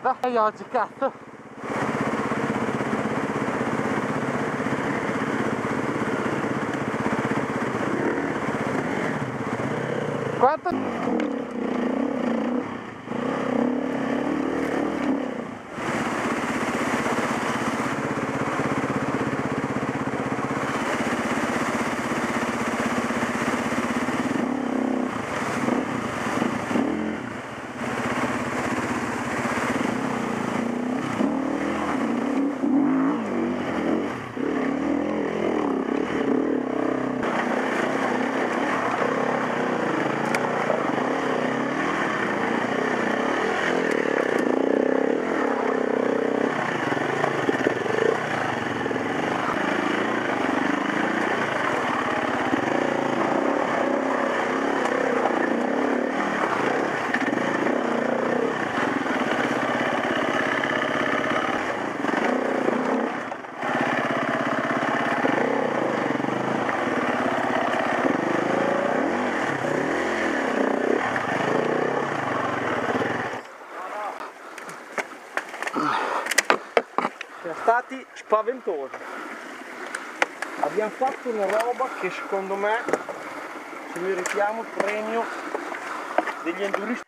Dai oggi, cazzo. Quanto? Siamo stati spaventosi. Abbiamo fatto una roba che secondo me ci meritiamo il premio degli enduristi